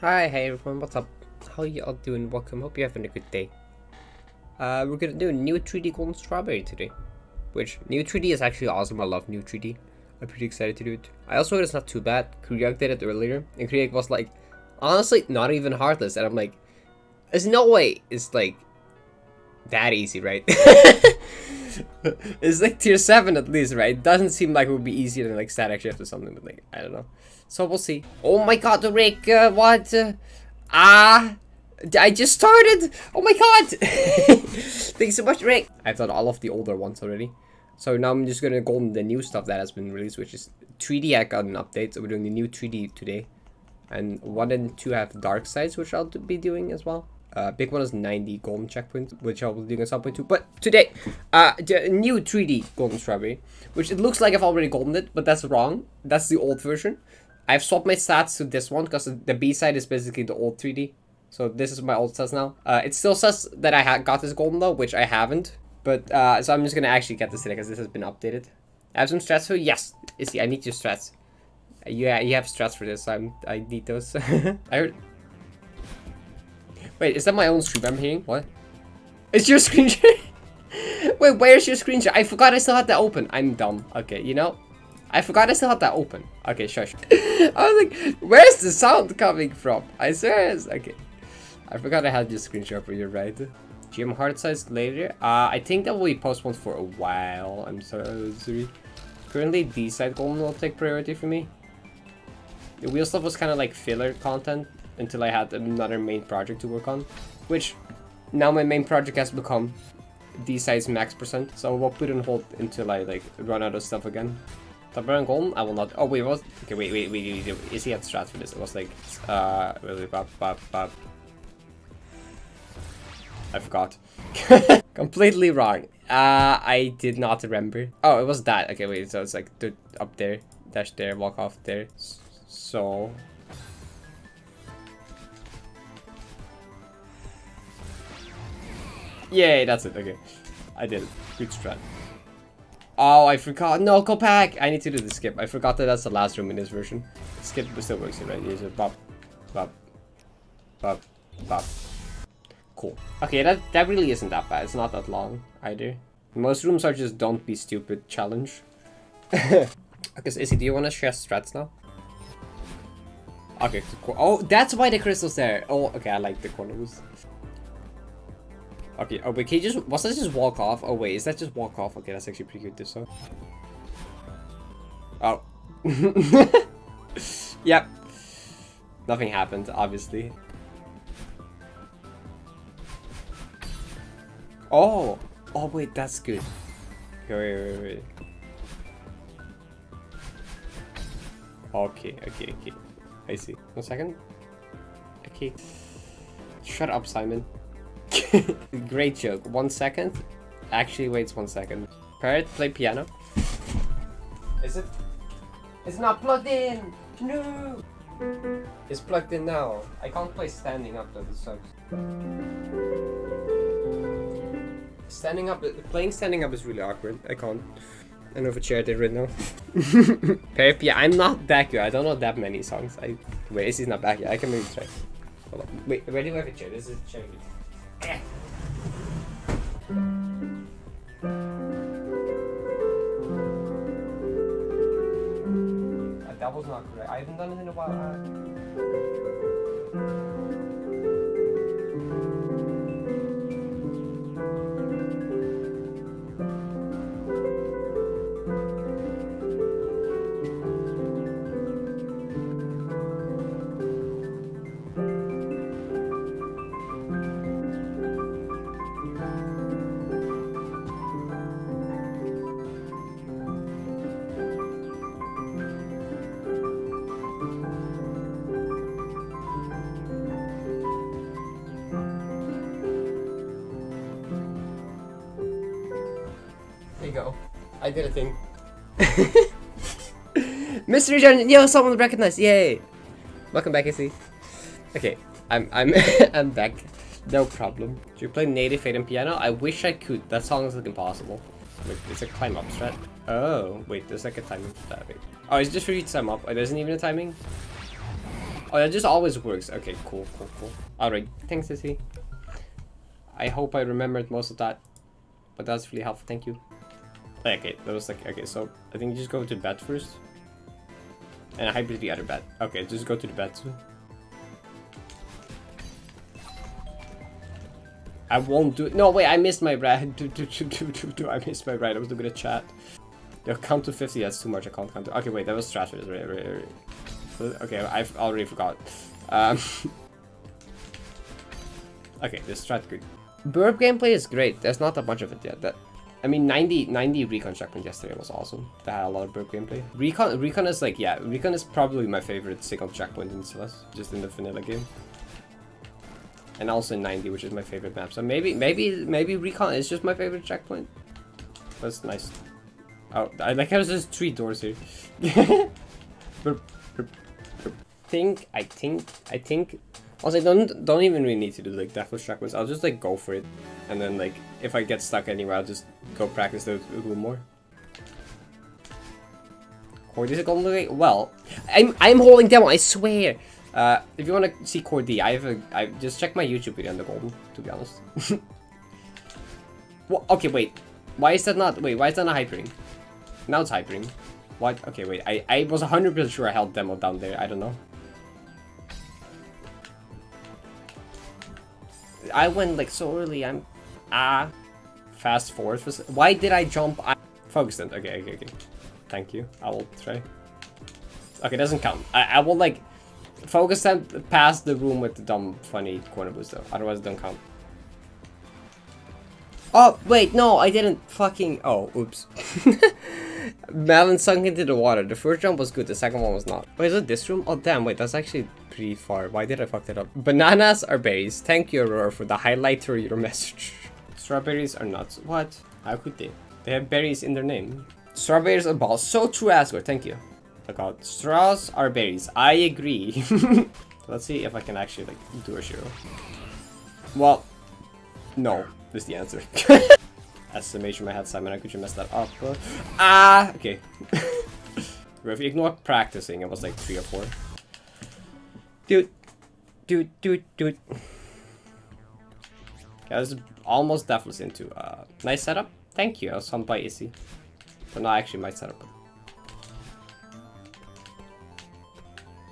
Hi, hey everyone, what's up? How you all doing? Welcome, hope you're having a good day. Uh, we're gonna do a new 3D Golden Strawberry today. Which, new 3D is actually awesome, I love new 3D. I'm pretty excited to do it. I also heard it's not too bad. Krieg did it earlier, and Krieg was like, honestly, not even heartless, and I'm like, there's no way it's like, that easy, right? it's like tier 7 at least, right? It doesn't seem like it would be easier than like Static Shift or something, but like, I don't know. So we'll see. Oh my god, Rick, uh, what? Ah, I just started. Oh my god. Thanks so much, Rick. I've done all of the older ones already. So now I'm just gonna go on the new stuff that has been released, which is 3D. I got an update, so we're doing the new 3D today. And 1 and 2 have dark sides, which I'll be doing as well. Uh, big one is 90 golden checkpoint, which I'll be doing at some point too. But today, uh, the new 3D golden strawberry, which it looks like I've already golden it, but that's wrong. That's the old version. I've swapped my stats to this one because the B side is basically the old 3D. So this is my old stats now. Uh, it still says that I got this golden though, which I haven't. But uh, so I'm just gonna actually get this today because this has been updated. I have some strats for you? Yes. I need your strats. Yeah, you have strats for this. So I'm I need those. I. Wait, is that my own stream I'm hearing? What? It's your screenshot. Wait, where's your screenshot? I forgot I still had that open. I'm dumb. Okay, you know, I forgot I still had that open. Okay, shush. I was like, where's the sound coming from? I swear okay. I forgot I had your screenshot for you, right? GM hard size later. Uh, I think that will be postponed for a while. I'm sorry. Currently, D side golden will take priority for me. The wheel stuff was kind of like filler content until I had another main project to work on, which now my main project has become D sides max percent. So we'll put it on hold until I like run out of stuff again. Top and golden, I will not. Oh wait, was okay? Wait, wait, wait, wait. Is he at strat for this? It was like, uh, really. I forgot. Completely wrong. Uh, I did not remember. Oh, it was that. Okay, wait. So it's like up there, dash there, walk off there. So. Yay, that's it. Okay, I did it. Good strat. Oh, I forgot. No, go back. I need to do the skip. I forgot that that's the last room in this version. Skip still works, right? Here's a bop, bop, bop, bop. Cool. Okay, that, that really isn't that bad. It's not that long either. Most rooms are just don't be stupid challenge. okay, so Izzy, do you want to share strats now? Okay, cool. Oh, that's why the crystal's there. Oh, okay, I like the corners. Okay, oh wait, can you just, was that just walk off? Oh wait, is that just walk off? Okay, that's actually pretty good this one. Oh. yep. Nothing happened, obviously. Oh! Oh wait, that's good. Wait, wait, wait. Okay, okay, okay. I see. One second. Okay. Shut up, Simon. Great joke. One second. Actually, waits one second. Parrot, play piano. Is it? It's not plugged in! No! It's plugged in now. I can't play standing up though, this sucks. Standing up, playing standing up is really awkward. I can't. I don't know if a chair did right now. Parrot, yeah, I'm not that good. I don't know that many songs. I Wait, this is not back yet. I can maybe try. Hold on. Wait, where do I have a chair? This is a chair. Eh. That was not correct. I haven't done it in a while. Did a thing. Mystery John, yo, someone recognized, yay! Welcome back, Izzy. Okay, I'm I'm I'm back. No problem. Do you play Native Faith and piano? I wish I could. That song is like impossible. Wait, it's a climb up strat. Oh, wait, there's like a timing for that. Wait. Oh, it's just for to time up. Oh, it isn't even a timing. Oh, that just always works. Okay, cool, cool, cool. Alright, thanks, Sissy. I hope I remembered most of that. But that's really helpful, thank you. Okay, that was like, okay, so I think you just go to bed first. And I hybrid the other bed. Okay, just go to the bed too. I won't do it. No, wait, I missed my ride. Do, do, do, do, do, do. I missed my ride. I was looking at chat. They'll count to 50. That's too much. I can't count to. Okay, wait, that was trash. Right, right, right. Okay, I've already forgot. Um, okay, this strat good. Burp gameplay is great. There's not a bunch of it yet. That I mean, 90, 90 recon checkpoint yesterday was awesome. That had a lot of burp gameplay. Recon, recon is like, yeah, recon is probably my favorite single checkpoint in Celeste, just in the vanilla game. And also 90, which is my favorite map. So maybe, maybe, maybe recon is just my favorite checkpoint. That's nice. Oh, I like how there's three doors here. Think, I think, I think also, don't don't even really need to do like deathless checkpoints. I'll just like go for it, and then like if I get stuck anywhere, I'll just go practice those a little more. Cordy is a golden lily. Well, I'm I'm holding down. I swear. Uh, if you want to see Cordy, I have a I just check my YouTube video on the golden. To be honest. well, okay, wait. Why is that not? Wait, why is that not hypering? Now it's hypering. What? Okay, wait. I I was 100% sure I held demo down there. I don't know. I went like so early. I'm ah fast forward. Why did I jump? I focused it. Okay, okay, okay. Thank you. I will try. Okay, doesn't count. I, I will like focus and past the room with the dumb funny corner boost though. Otherwise, don't count. Oh wait, no, I didn't fucking. Oh, oops. Melon sunk into the water. The first jump was good, the second one was not. Wait, is it this room? Oh damn, wait, that's actually pretty far. Why did I fuck that up? Bananas are berries. Thank you, Aurora, for the highlight to your message. Strawberries are nuts. What? How could they? They have berries in their name. Strawberries are balls. So true, Asgore. Thank you. Oh god. Straws are berries. I agree. Let's see if I can actually like do Oshiro. Well, no, is the answer. Estimation my head, Simon. I could you mess that up? ah, okay. if you ignore practicing, it was like three or four. Dude, dude, dude, dude. Yeah, this is almost definitely into uh, nice setup. Thank you. I was by Issy. But not actually my setup.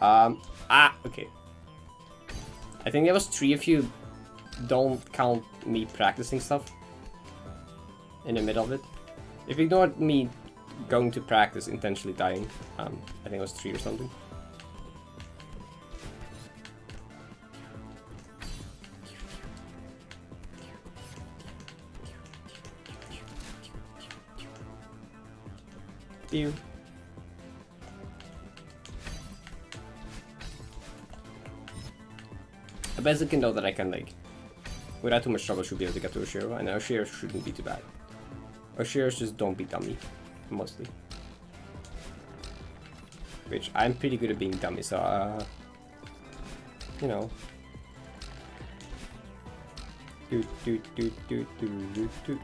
Um, ah, okay. I think there was three if you don't count me practicing stuff in the middle of it. If you ignore me going to practice intentionally dying, um, I think it was three or something. You. I basically know that I can like, without too much trouble, should be able to get to Oshiro, and Oshiro shouldn't be too bad. Oshiros just don't be dummy, mostly. Which I'm pretty good at being dummy, so uh, you know. Do do do do do do do.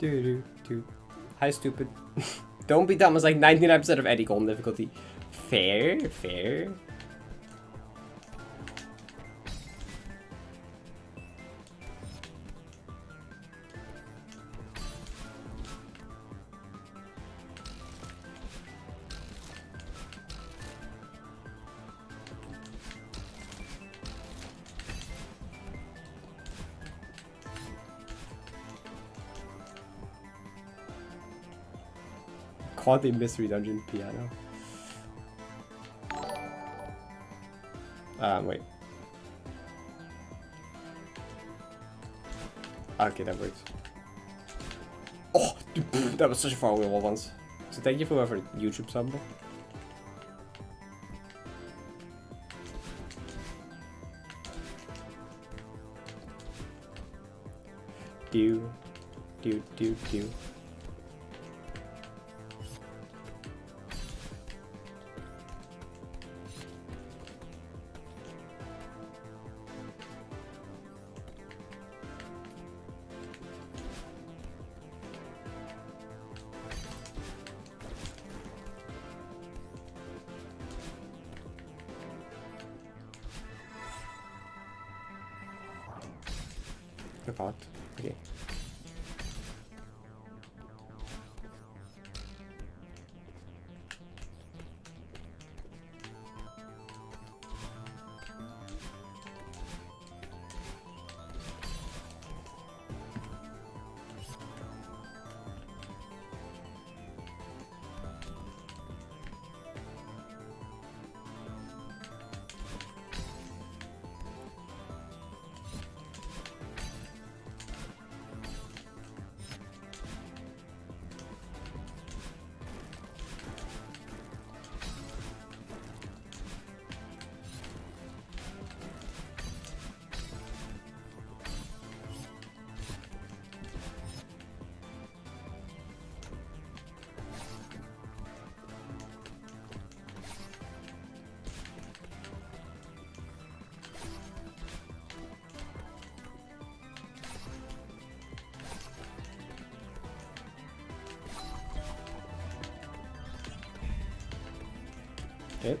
Do do do. Hi, stupid. Don't be dumb. It's like 99% of Eddie Golden difficulty. Fair, fair. Called the Mystery Dungeon Piano. Um, wait. Okay, that works. Oh, that was such a far away wall once. So thank you for whoever YouTube sub. Do, do, do, do. Okay. Okay.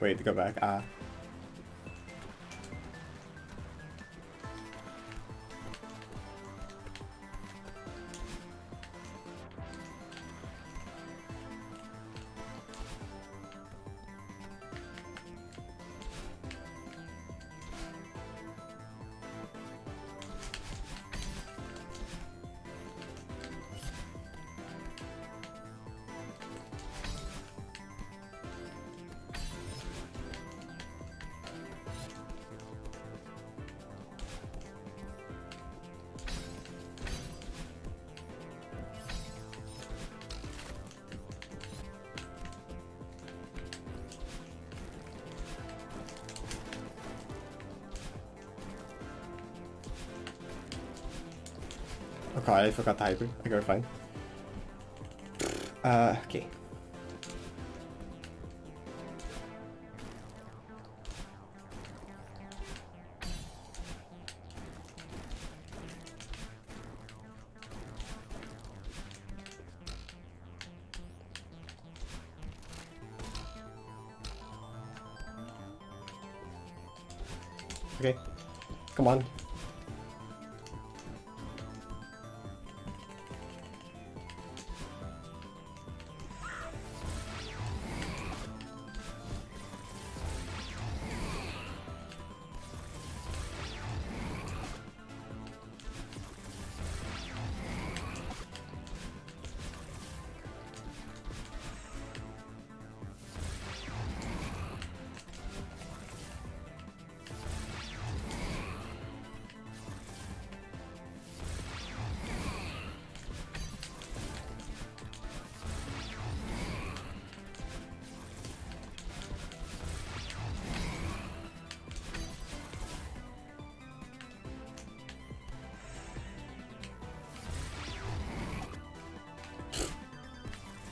Wait, to go back. Ah. Okay, I forgot the hyper. I we're fine. Uh, okay. Okay. Come on.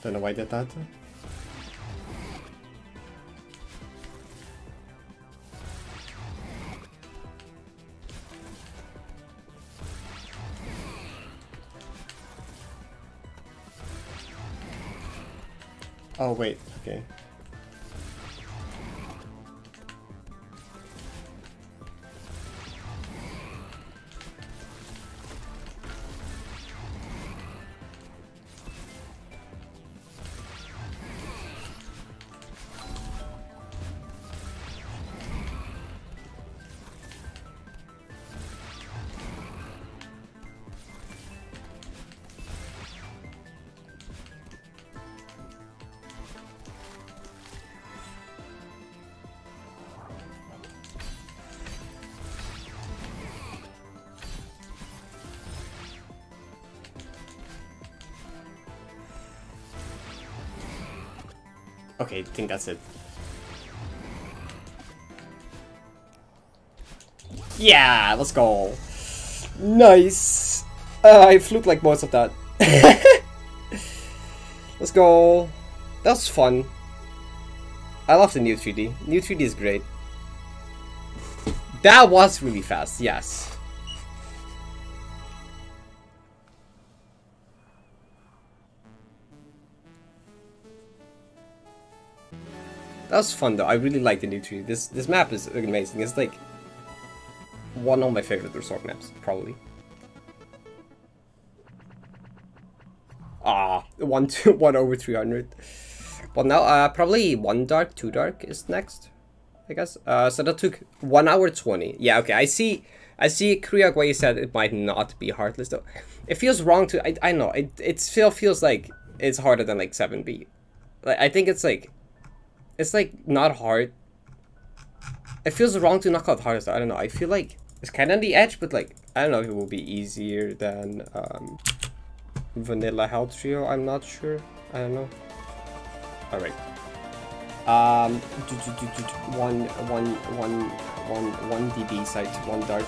Don't know why I did that. Oh wait, okay. Okay, I think that's it. Yeah, let's go. Nice. Uh, I fluked like most of that. let's go. That was fun. I love the new 3D. New 3D is great. That was really fast, yes. That was fun though. I really like the new 3D. This this map is amazing. It's like one of my favorite resort maps, probably. Ah, one two one over 300. Well now uh probably one dark, two dark is next. I guess. Uh so that took one hour twenty. Yeah, okay, I see I see Kriagway said it might not be heartless though. It feels wrong to I I know, it it still feels like it's harder than like 7B. Like I think it's like it's like not hard. It feels wrong to knock out hardest. I don't know. I feel like it's kind of on the edge, but like I don't know if it will be easier than um, Vanilla Hell Trio. I'm not sure. I don't know. All right. Um, one, one, one, one, one DB site, one dark.